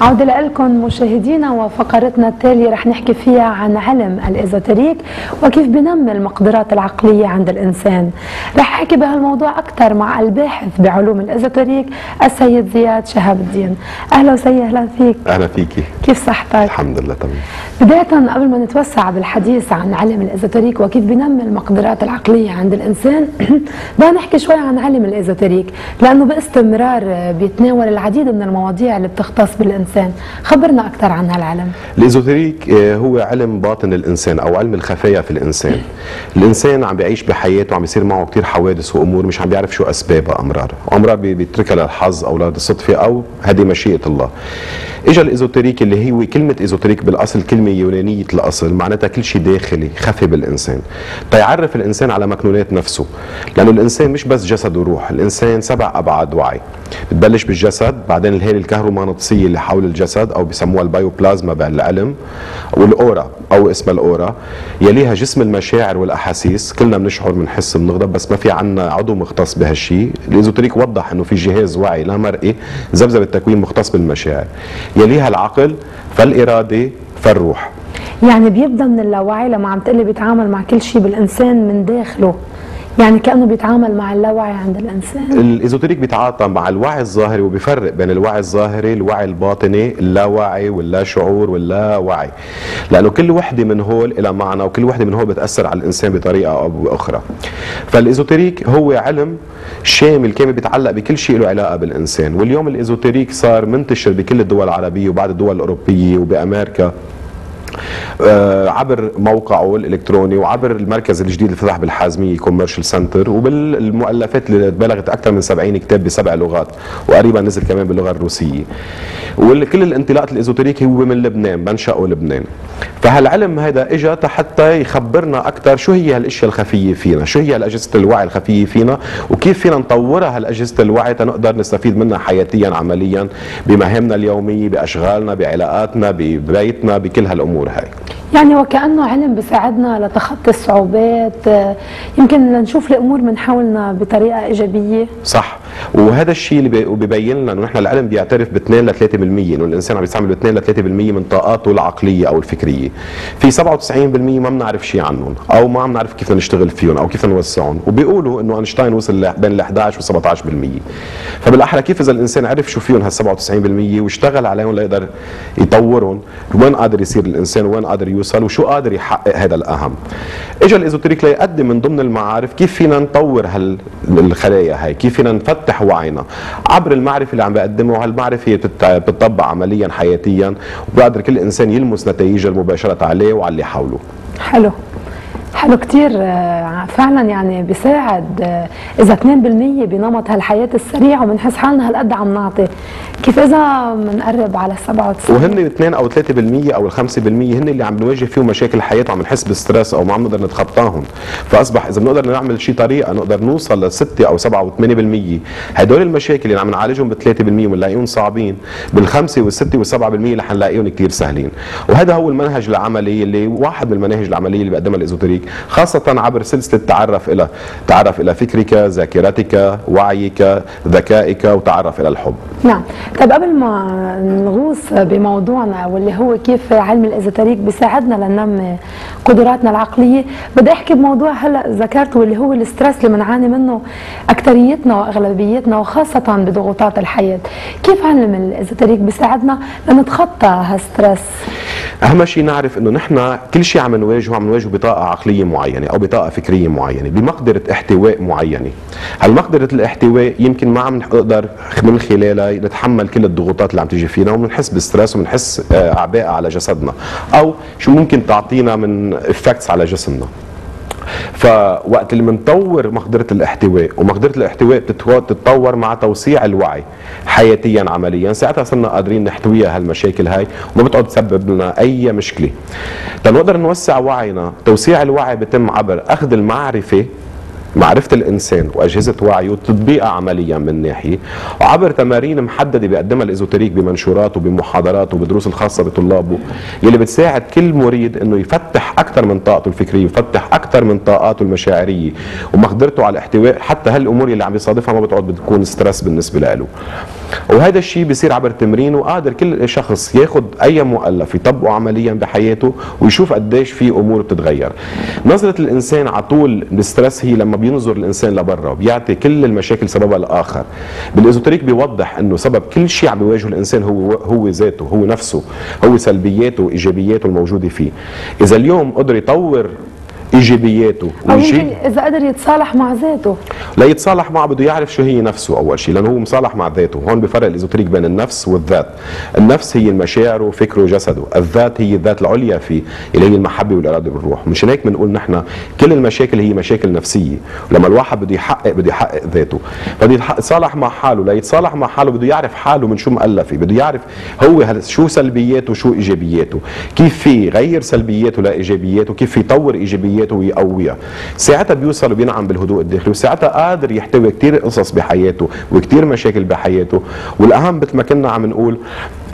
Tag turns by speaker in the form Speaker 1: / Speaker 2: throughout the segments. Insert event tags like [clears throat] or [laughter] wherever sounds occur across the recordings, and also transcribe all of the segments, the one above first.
Speaker 1: عودة لكم مشاهدينا وفقرتنا التالية رح نحكي فيها عن علم الإزوتريك وكيف بنمي المقدرات العقلية عند الإنسان. رح أحكي بهالموضوع أكثر مع الباحث بعلوم الإزوتريك السيد زياد شهاب الدين. أهلا وسهلا أهلا فيك.
Speaker 2: أهلا فيكي.
Speaker 1: كيف صحتك؟
Speaker 2: الحمد لله تمام.
Speaker 1: بداية قبل ما نتوسع بالحديث عن علم الإزوتريك وكيف بنمي المقدرات العقلية عند الإنسان [clears throat] بدنا نحكي شوي عن علم الإزوتريك لأنه باستمرار بيتناول العديد من المواضيع اللي بتختص بالإنسان. خبرنا أكثر عن هالعلم.
Speaker 2: الايزوتريك آه، هو علم باطن الإنسان أو علم الخفايا في الإنسان. الإنسان عم بيعيش بحياته عم بيصير معه كثير حوادث وأمور مش عم بيعرف شو أسبابها أمرار وأمرار بي- بيتركها للحظ أو للصدفه أو هذه مشيئة الله. اجى الايزوتريك اللي هو كلمة ايزوتريك بالأصل كلمة يونانية الأصل معناتها كل شيء داخلي خفي بالإنسان. تيعرف الإنسان على مكنونات نفسه لأنه الإنسان مش بس جسد وروح الإنسان سبع أبعاد وعي. بتبلش بالجسد بعدين الهاله الكهرومغناطيسية اللي حول الجسد أو بسموها ال bioplasma بالعلم وال aura أو اسمها ال aura يليها جسم المشاعر والأحاسيس. كلنا بنشعر بنحس بنغضب بس ما في عنا عضو مختص بهالشيء الايزوتريك وضح إنه في جهاز وعي لا مرئي ذبذبي التكوين مختص بالمشاعر. يليها العقل فالإرادة فالروح.
Speaker 1: يعني بيبدا من اللاوعي لما عم تقلي بيتعامل مع كل شيء بالإنسان من داخله. يعني كأنه بيتعامل مع اللاوعي عند الإنسان.
Speaker 2: الايزوتريك بيتعاطى مع الوعي الظاهري وبيفرق بين الوعي الظاهري الوعي الباطني اللاوعي واللا شعور واللاوعي لأنه كل وحدة من هول لها معنى وكل وحدة من هول بتأثر على الإنسان بطريقة أو بأخرى. فالايزوتريك هو علم شامل كامل بيتعلق بكل شيء له علاقة بالإنسان. واليوم الإيزوتريك صار منتشر بكل الدول العربية وبعض الدول الأوروبية وبأمريكا. عبر موقعه الإلكتروني وعبر المركز الجديد اللي فتح بالحازميه commercial center وبالمؤلفات اللي بلغت أكثر من 70 كتاب بسبع لغات وقريبا نزل كمان باللغة الروسية. وكل الانطلاق الايزوتريكي هو من لبنان منشأه لبنان. فهالعلم هذا اجى حتى يخبرنا أكثر شو هي هالأشياء الخفية فينا شو هي الأجهزة الوعي الخفية فينا وكيف فينا نطورها هالأجهزة الوعي تنقدر نستفيد منها حياتيا عمليا بمهامنا اليومية بأشغالنا بعلاقاتنا ببيتنا بكل هالأمور. هاي.
Speaker 1: يعني وكأنه علم بيساعدنا لتخطي الصعوبات آه، يمكن لنشوف الأمور من حولنا بطريقة إيجابية.
Speaker 2: صح. وهذا الشيء اللي بي- ببين لنا إنه نحن العلم بيعترف ب 2 ل 3% إنه الإنسان عم بيستعمل ب 2 ل 3% من طاقاته العقلية أو الفكرية. في 97% ما بنعرف شيء عنهم أو ما عم نعرف كيف بدنا نشتغل فيهم أو كيف نوسعهم. وبيقولوا إنه أينشتاين وصل بين ال 11 و 17% فبالأحرى كيف إذا الإنسان عرف شو فيهم هال 97% واشتغل عليهم ليقدر يطورهم؟ وين قادر يصير الإنسان؟ وين قادر يوصل؟ وشو قادر يحقق هذا الأهم؟ اجى الايزوتريك ليقدم من ضمن المعارف كيف فينا نطور هال الخلايا هاي؟ كيف فينا نفتح وعينا. عبر المعرفة اللي عم بقدمه هالمعرفة هي بتت- بتطبق عمليا حياتيا وبقدر كل إنسان يلمس نتائجها المباشرة عليه وعلى اللي حوله.
Speaker 1: حلو. حلو كتير آه، فعلا يعني بيساعد آه، إذا 2% بنمط هالحياة السريعة وبنحس حالنا هالقد عم نعطي. كيف إذا بنقرب على 97
Speaker 2: وهن 2 أو 3% أو ال 5% هن اللي عم نواجه فيهم مشاكل الحياة وعم نحس ب stress أو ما عم نقدر نتخطاهم. فأصبح إذا بنقدر نعمل شي طريقة نقدر نوصل ل 6 أو 7 أو 8% هدول المشاكل اللي عم نعالجهم ب 3% ونلاقيهم صعبين بالخمسة والستة وال7% رح نلاقيهم كثير سهلين. وهذا هو المنهج العملي اللي واحد من المناهج العملية اللي بقدمها الايزوتريك خاصة عبر سلسلة تعرف إلى تعرف إلى فكرك ذاكرتك وعيك ذكائك وتعرف إلى الحب.
Speaker 1: نعم. طيب قبل ما نغوص بموضوعنا واللي هو كيف علم الازوتريك بيساعدنا لننمي قدراتنا العقلية بدي أحكي بموضوع هلأ ذكرته واللي هو ال stress اللي بنعاني منه اكثريتنا وأغلبيتنا وخاصة بضغوطات الحياة. كيف علم الازوتريك بيساعدنا لنتخطى هال
Speaker 2: stress أهم شيء نعرف إنه نحن كل شيء عم نواجهه عم نواجهه بطاقة عقلية معينة أو بطاقة فكرية معينة بمقدرة احتواء معينة. هالمقدره الاحتواء يمكن ما عم نقدر من خلالها نتحمل كل الضغوطات اللي عم تيجي فينا وبنحس ب stress وبنحس آه، أعباء على جسدنا؟ أو شو ممكن تعطينا من effects على جسمنا؟ فوقت اللي بنطور مقدرة الاحتواء ومقدرة الاحتواء بتتطور مع توسيع الوعي حياتيا عمليا. ساعتها صرنا قادرين نحتويها هالمشاكل هاي وما بتقعد تسبب لنا أي مشكلة. تنقدر نوسع وعينا توسيع الوعي بتم عبر أخذ المعرفة معرفة الإنسان وأجهزة وعيه وتطبيقها عمليا من ناحية وعبر تمارين محددة بيقدمها الإزوتريك بمنشوراته وبمحاضراته وبدروس الخاصة بطلابه يلي بتساعد كل مريد إنه يفتح أكثر من طاقته الفكرية يفتح أكثر من طاقاته المشاعرية ومقدرته على الاحتواء حتى هالأمور اللي عم بيصادفها ما بتقعد بتكون ستريس بالنسبة له. وهذا الشيء بيصير عبر تمرين وقادر كل شخص ياخذ أي مؤلف يطبقه عمليا بحياته ويشوف قديش في أمور بتتغير. نظرة الإنسان على طول هي لما بينظر الإنسان لبرا وبيعطي كل المشاكل سببها الآخر بالإزوتريك بيوضح إنه سبب كل شيء عم بيواجهه الإنسان هو هو ذاته هو نفسه هو سلبياته وإيجابياته الموجودة فيه. إذا اليوم قدر يطور ايجابياته أو
Speaker 1: يمكن إذا قدر يتصالح مع ذاته.
Speaker 2: لا يتصالح معه بده يعرف شو هي نفسه أول شيء لأنه هو مصالح مع ذاته. هون بفرق الإزوتريك بين النفس والذات. النفس هي المشاعر وفكره وجسده. الذات هي الذات العليا فيه اللي هي المحبة والإرادة بالروح. مشان هيك بنقول نحن كل المشاكل هي مشاكل نفسية. ولما الواحد بده يحقق بده يحقق ذاته. بده يتصالح مع حاله. لا يتصالح مع حاله بده يعرف حاله من شو مؤلفة. بده يعرف هو شو سلبياته وشو إيجابياته. كيف في يغير سلبياته لإيجابياته؟ كيف يطور إيجابياته؟ ويقويها ساعتها بيوصل وبينعم بالهدوء الداخلي وساعتها قادر يحتوي كثير قصص بحياته وكثير مشاكل بحياته. والأهم مثل ما كنا عم نقول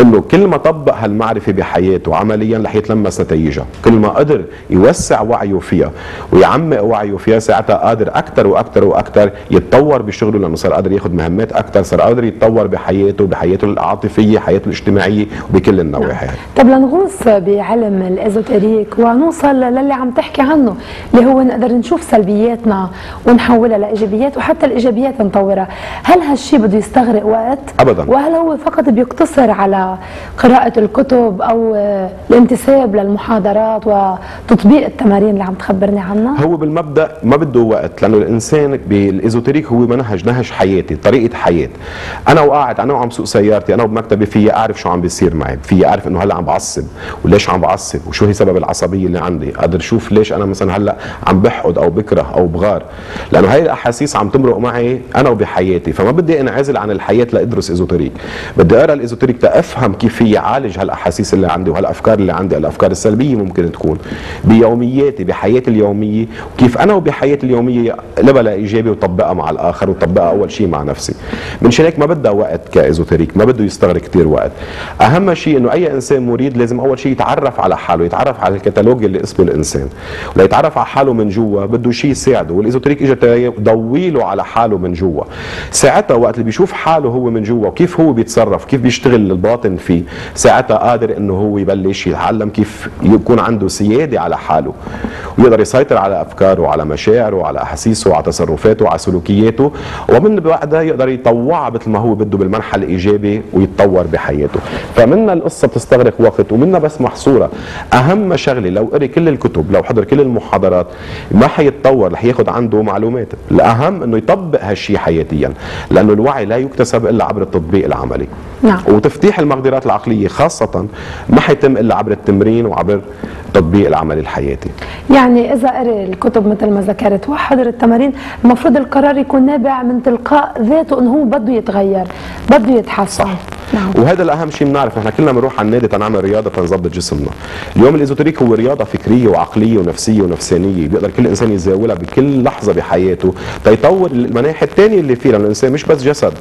Speaker 2: إنه كل ما طبق هالمعرفة بحياته عمليا رح يتلمس نتائجها كل ما قدر يوسع وعيه فيها ويعمق وعيه فيها ساعتها قادر أكثر وأكثر وأكثر يتطور بشغله لأنه صار قادر ياخذ مهمات أكثر صار قادر يتطور بحياته بحياته العاطفية حياته الاجتماعية وبكل النواحي هاي.
Speaker 1: طب لنغوص بعلم الازوتيريك ونوصل للي عم تحكي عنه اللي هو نقدر نشوف سلبياتنا ونحولها لإيجابيات وحتى الإيجابيات نطورها هل هالشيء بده يستغرق وقت
Speaker 2: أبداً.
Speaker 1: وهل هو فقط بيقتصر على قراءة الكتب آه، الانتساب للمحاضرات وتطبيق التمارين اللي عم تخبرني عنها؟
Speaker 2: هو بالمبدأ ما بده وقت لأنه الإنسان بالإزوتريك هو منهج نهج حياتي طريقة حياة. أنا وقاعد أنا وعم سوق سيارتي أنا وبمكتبي في أعرف شو عم بيصير معي في أعرف إنه هلأ عم بعصب وليش عم بعصب وشو هي سبب العصبية اللي عندي. قادر أشوف ليش أنا مثلا هلأ عم بحقد أو بكره أو بغار. لأنه هاي الأحاسيس عم تمرق معي أنا وبحياتي. فما بدي أنعزل عن الحياة لإدرس إزوتريك. بدي أقرأ الإزوتريك تا أفهم كيف فيي عالج هالأحاسيس اللي عندي وهالأفكار اللي عندي الأفكار السلبية ممكن تكون بيومياتي بحياتي اليومية وكيف أنا وبحياتي اليومية اقلبها لايجابي وطبقها مع الآخر وطبقها أول شيء مع نفسي. من هيك ما بدها وقت كإيزوتريك ما بده يستغرق كثير وقت. أهم شيء إنه أي إنسان مريد لازم أول شيء يتعرف على حاله يتعرف على الكتالوج اللي اسمه الإنسان. وليتعرف على حاله من جوا بده شيء يساعده. والازوتريك اجى يضوي له على حاله من جوا. ساعتها وقت اللي بيشوف حاله هو من جوا وكيف هو بيتصرف كيف بيشتغل الباطن فيه. ساعتها قادر إنه هو يبلش يتعلم كيف يكون عنده سيادة على حاله ويقدر يسيطر على أفكاره وعلى مشاعره وعلى أحاسيسه وعلى تصرفاته وعلى سلوكياته ومن بعدها يقدر يطوعها مثل ما هو بده بالمنحى الايجابي ويتطور بحياته. فمنا القصة بتستغرق وقت ومنا بس محصورة. أهم شغلة لو قري كل الكتب لو حضر كل المحاضرات ما حيتطور رح ياخذ عنده معلومات. الأهم إنه يطبق هالشيء حياتيا لأنه الوعي لا يكتسب إلا عبر التطبيق العملي.
Speaker 1: نعم.
Speaker 2: وتفتيح المقدرات العقلية خاصة ما حيتم إلا عبر التمرين وعبر التطبيق العملي الحياتي.
Speaker 1: يعني إذا قري الكتب مثل ما ذكرت وحضر التمارين المفروض القرار يكون نابع من تلقاء ذاته إنه هو بده يتغير بده يتحسن. نعم.
Speaker 2: وهذا الأهم شيء بنعرف نحن كلنا بنروح على النادي تنعمل رياضة تنظبط جسمنا. اليوم الإزوتريك هو رياضة فكرية وعقلية ونفسية ونفسانية بيقدر كل إنسان يتزاولها بكل لحظة بحياته تيطور المناحي الثانية اللي فيه لأنه الإنسان مش بس جسد.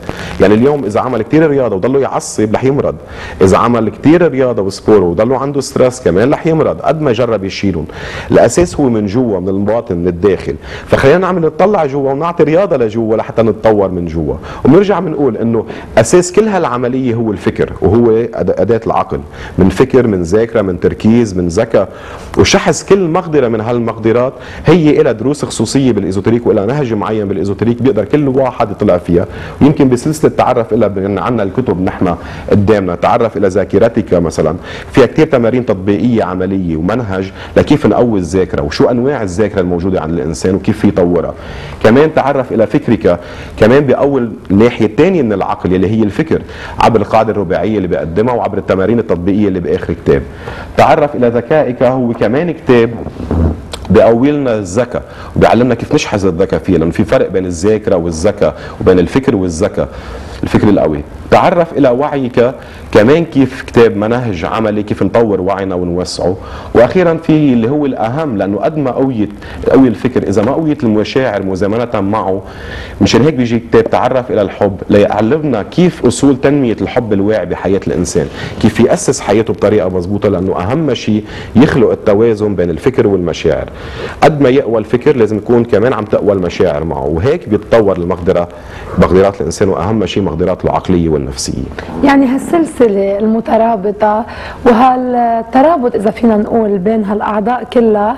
Speaker 2: يعني اليوم إذا عمل كثير رياضة وضله يعصب رح يمرض. إذا عمل كثير رياضة و sport وضله عنده stress كمان رح يمرض قد ما جرب يشيلهم. الأساس هو من جوا من الباطن من الداخل. فخلينا نعمل نطلع جوا ونعطي رياضة لجوا لحتى نتطور من جوا. وبنرجع بنقول إنه أساس كل هالعملية هو الفكر وهو أد- أداة العقل من فكر من ذاكرة من تركيز من ذكاء. وشحذ كل مقدرة من هالمقدرات هي لها دروس خصوصية بالإزوتريك وإلها نهج معين بالإزوتريك بيقدر كل واحد يطلع فيها. ويمكن بسلسلة تعرف بأن عندنا الكتب نحن قدامنا تعرف إلى ذاكرتك مثلا. فيها كثير تمارين تطبيقية عملية ومنهج لكيف نقوي الذاكرة وشو أنواع الذاكرة الموجودة عند الإنسان وكيف يطورها. كمان تعرف إلى فكرك كمان بأول الناحيه الثانية من العقل اللي هي الفكر. عبر القاعدة الرباعية اللي بيقدمها وعبر التمارين التطبيقية اللي بآخر كتاب. تعرف إلى ذكائك هو كمان كتاب بيقوي الذكاء وبيعلمنا كيف نشحذ الذكاء فيه لأنه في فرق بين الذاكرة والذكاء وبين الفكر والذكاء الفكر القوي. تعرف إلى وعيك كمان كيف كتاب منهج عملي كيف نطور وعينا ونوسعه. وأخيرا في اللي هو الأهم لأنه قد ما قويت قوي الفكر. إذا ما قويت المشاعر مزامنة معه مشان هيك بيجي كتاب تعرف إلى الحب ليعلمنا كيف أصول تنمية الحب الواعي بحياة الإنسان. كيف يأسس حياته بطريقة مضبوطه لأنه أهم شيء يخلق التوازن بين الفكر والمشاعر. قد ما يقوى الفكر لازم يكون كمان عم تقوى المشاعر معه. وهيك بيتطور المقدره مقدرات الإنسان وأهم شيء مقدراته العقلية والنفسية.
Speaker 1: يعني هالسلسلة المترابطة وهالترابط إذا فينا نقول بين هالأعضاء كلها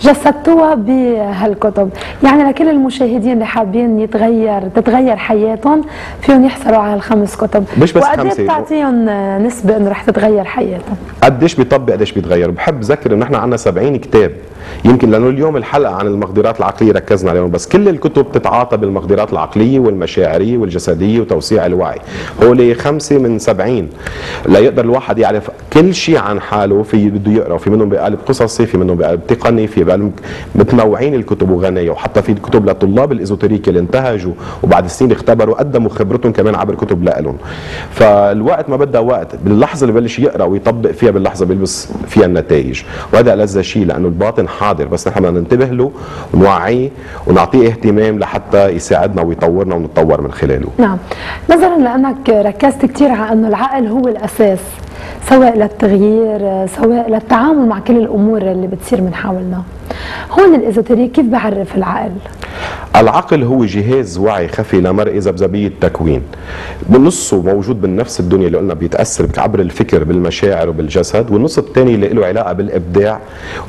Speaker 1: جسدتوها بهالكتب. يعني لكل المشاهدين اللي حابين يتغير تتغير حياتهم فيهم يحصلوا على الخمس كتب.
Speaker 2: مش بس
Speaker 1: إيه
Speaker 2: خمسة.
Speaker 1: بتعطيهم نسبة إنه رح تتغير حياتهم؟
Speaker 2: قديش بيطبق قديش بيتغير؟ بحب ذكر إنه إحنا عندنا 70 كتاب. يمكن لأنه اليوم الحلقة عن المقدرات العقلية ركزنا عليهم بس كل الكتب تتعاطى بالمقدرات العقلية والمشاعرية والجسدية وتوسيع الوعي. هول خمسة من 70 لا يقدر الواحد يعرف كل شيء عن حاله في بده يقرأ في منهم بقالب قصصي في منهم بقالب تقني في بقالب متنوعين الكتب وغنايه وحتى في كتب لطلاب الإزوتريكي اللي انتهجوا وبعد سنين اختبروا قدموا خبرتهم كمان عبر كتب لهم فالوقت ما بدها وقت باللحظة اللي ببلش يقرأ ويطبق فيها باللحظة بيلبس فيها النتائج. وهذا ألذ شيء لأنه الباطن حاضر بس نحن ننتبه له ونوعيه ونعطيه اهتمام لحتى يساعدنا ويطورنا ونتطور من خلاله.
Speaker 1: نعم. نظرا لأنك ركزت كثير على إنه العقل هو الأساس سواء للتغيير سواء للتعامل مع كل الأمور اللي بتصير من حولنا. هون الازوتريك كيف بعرف العقل؟
Speaker 2: العقل هو جهاز وعي خفي لمرئي ذبذبية تكوين نصه موجود بالنفس الدنيا اللي قلنا بيتأثر عبر الفكر بالمشاعر وبالجسد والنص الثاني اللي له علاقة بالإبداع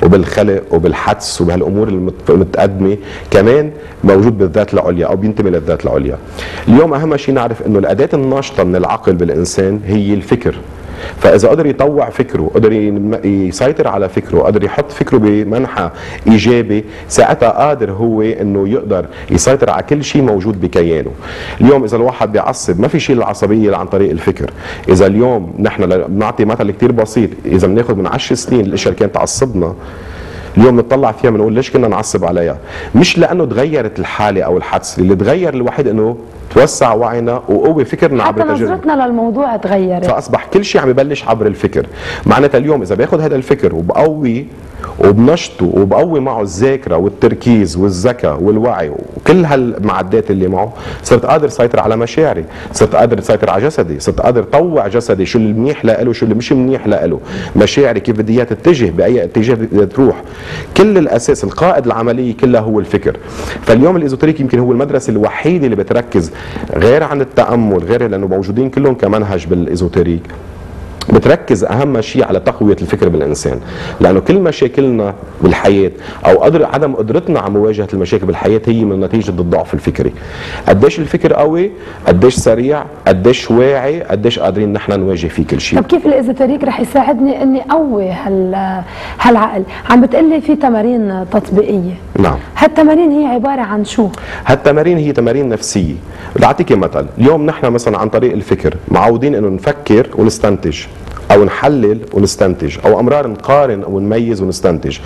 Speaker 2: وبالخلق وبالحدس وبهالأمور المت- المتقدمة كمان موجود بالذات العليا أو بينتمي للذات العليا. اليوم أهم شيء نعرف أنه الأداة الناشطة من العقل بالإنسان هي الفكر. فإذا قدر يطوع فكره قدر يسيطر على فكره قدر يحط فكره بمنحى إيجابي ساعتها قادر هو إنه يقدر يسيطر على كل شيء موجود بكيانه. اليوم إذا الواحد بيعصب ما في شيء العصبية عن طريق الفكر. إذا اليوم نحن بنعطي مثل كتير بسيط إذا بناخذ من 10 سنين الأشياء اللي كانت تعصبنا اليوم نطلع فيها بنقول ليش كنا نعصب عليها؟ مش لأنه تغيرت الحالة أو الحدث اللي تغير الوحيد إنه توسع وعينا وقوي فكرنا
Speaker 1: حتى
Speaker 2: عبر تجربة.
Speaker 1: نظرتنا للموضوع تغيرت.
Speaker 2: فأصبح كل شيء عم يبلش عبر الفكر. معناتها اليوم إذا باخذ هذا الفكر وبقوي وبنشطه وبقوي معه الذاكرة والتركيز والذكاء والوعي وكل هالمعدات اللي معه صرت قادر سيطر على مشاعري صرت قادر سيطر على جسدي صرت قادر طوع جسدي شو اللي منيح شو اللي مش منيح لإله مشاعري كيف بدي اياها تتجه بأي اتجاه تروح. كل الأساس القائد العملية كلها هو الفكر. فاليوم الايزوتريك يمكن هو المدرسة الوحيدة اللي بتركز غير عن التأمل غير لأنه موجودين كلهم كمنهج بالايزوتريك بتركز أهم شيء على تقوية الفكر بالإنسان لأنه كل مشاكلنا بالحياة أو قدر عدم قدرتنا على مواجهة المشاكل بالحياة هي من نتيجة الضعف الفكري. قديش الفكر قوي قديش سريع قديش واعي قديش قادرين نحن نواجه فيه كل شيء.
Speaker 1: طب كيف الازوتريك رح يساعدني إني أقوي هال هالعقل؟ عم بتقلي في تمارين تطبيقية.
Speaker 2: نعم.
Speaker 1: هالتمارين هي عبارة عن شو؟
Speaker 2: هالتمارين هي تمارين نفسية. بدي اعطيك مثل. اليوم نحن مثلا عن طريق الفكر معودين إنه نفكر ونستنتج. أو نحلل ونستنتج أو أمرار نقارن ونميز ونستنتج.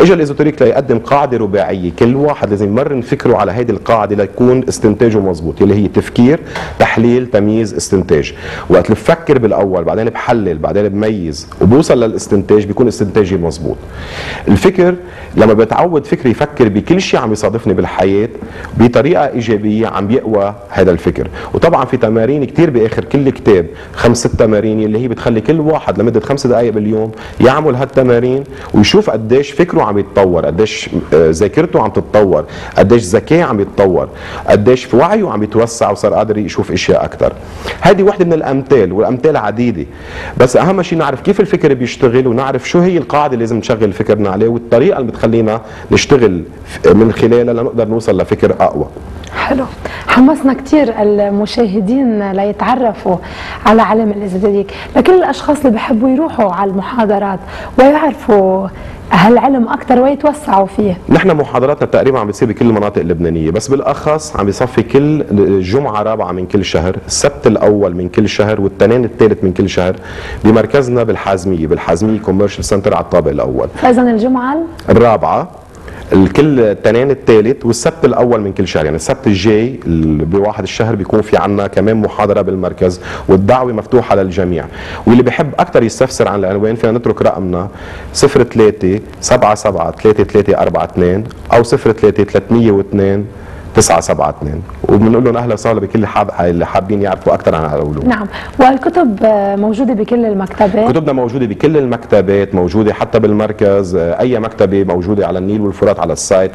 Speaker 2: اجى الايزوتريك ليقدم قاعدة رباعية. كل واحد لازم يمرن فكره على هيدي القاعدة ليكون استنتاجه مزبوط اللي هي تفكير تحليل تمييز استنتاج. وقت اللي بفكر بالأول بعدين بحلل بعدين بميز وبوصل للاستنتاج بيكون استنتاجي مزبوط الفكر لما بتعود فكري يفكر بكل شيء عم يصادفني بالحياة بطريقة إيجابية عم بيقوى هذا الفكر. وطبعا في تمارين كتير بآخر كل كتاب خمس ست تمارين اللي هي بتخلي كل واحد لمدة خمس دقائق باليوم يعمل هالتمارين ويشوف قديش فكره عم يتطور قديش آه، ذاكرته عم تتطور قديش ذكائه عم يتطور قديش وعيه عم يتوسع وصار قادر يشوف إشياء أكثر هذه وحدة من الأمثال والأمثال عديدة. بس أهم شيء نعرف كيف الفكر بيشتغل ونعرف شو هي القاعدة اللي لازم نشغل فكرنا عليه والطريقة اللي بتخلينا نشتغل من خلالها لنقدر نوصل لفكر أقوى.
Speaker 1: حلو. حمسنا كثير المشاهدين ليتعرفوا على علم الازوتريك لكل الأشخاص اللي بحبوا يروحوا على المحاضرات ويعرفوا هالعلم أكثر ويتوسعوا فيه.
Speaker 2: نحن محاضراتنا تقريبا عم بتصير بكل المناطق اللبنانية بس بالأخص عم بيصفي كل جمعة رابعة من كل شهر السبت الأول من كل شهر والتنين الثالث من كل شهر بمركزنا بالحازمية بالحازمية commercial center على الطابق الأول.
Speaker 1: فاذا الجمعة
Speaker 2: الرابعة الكل التنين الثالث والسبت الأول من كل شهر. يعني السبت الجاي ال- بواحد الشهر بيكون في عنا كمان محاضرة بالمركز والدعوة مفتوحة للجميع. واللي بحب أكثر يستفسر عن العنوان فينا نترك رقمنا 03 77 3342 أو 03 302 972 وبنقول لهم أهلا وسهلا بكل حاب اللي حابين يعرفوا أكثر عن العلوم.
Speaker 1: نعم. والكتب موجودة بكل المكتبات؟
Speaker 2: كتبنا موجودة بكل المكتبات موجودة حتى بالمركز. أي مكتبة موجودة على النيل والفرات على ال site.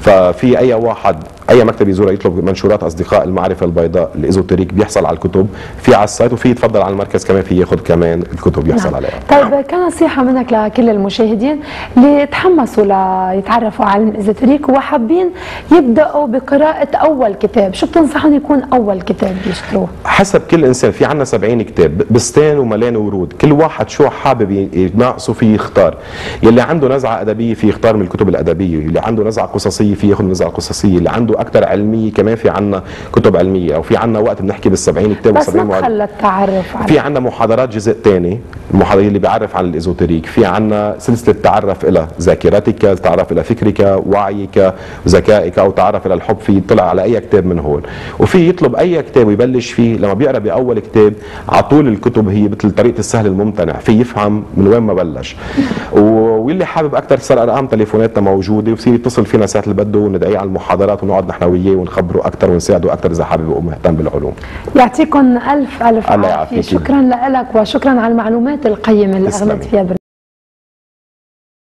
Speaker 2: ففي أي واحد أي مكتب يزورها يطلب منشورات أصدقاء المعرفة البيضاء الإزوتريك بيحصل على الكتب. في على ال site وفي يتفضل على المركز كمان في ياخذ كمان الكتب يحصل
Speaker 1: نعم.
Speaker 2: عليها.
Speaker 1: طيب كنصيحة منك لكل المشاهدين اللي تحمسوا ليتعرفوا على علم الإزوتريك وحابين يبدأوا بقراءة أول كتاب. شو بتنصحهم يكون أول كتاب يشتروه؟
Speaker 2: حسب كل إنسان في عنا 70 كتاب بستان وملان ورود كل واحد شو حابب يناقصه فيه يختار. يلي عنده نزعة أدبية في يختار من الكتب الأدبية اللي عنده نزعة قصصية في ياخذ النزعه القصصيه اللي عنده أكثر علميه كمان في عنا كتب علمية أو في عنا وقت بنحكي بال70 كتاب
Speaker 1: بس
Speaker 2: و70
Speaker 1: مدخل للتعرف على
Speaker 2: في عنا محاضرات جزء ثاني المحاضرة اللي بيعرف عن الإزوتريك. في عنا سلسلة تعرف إلى ذاكرتك تعرف إلى فكرك وعيك ذكائك أو تعرف إلى الحب في يطلع على أي كتاب من هول وفي يطلب أي كتاب ويبلش فيه لما بيقرأ بأول كتاب على طول الكتب هي مثل طريقة السهل الممتنع في يفهم من وين ما بلش. واللي حابب أكثر صار أرقام تليفوناتنا موجودة وبصير يتصل فينا ساعة اللي بده وندعيه على المحاضرات ونقعد نحن وياه ونخبره أكثر ونساعده أكثر إذا حابب يبقى مهتم بالعلوم
Speaker 1: يعطيكم ألف ألف
Speaker 2: الله
Speaker 1: عافية
Speaker 2: يعافيك.
Speaker 1: شكرا لك وشكرا على المعلومات القيمة اللي. أغلت فيها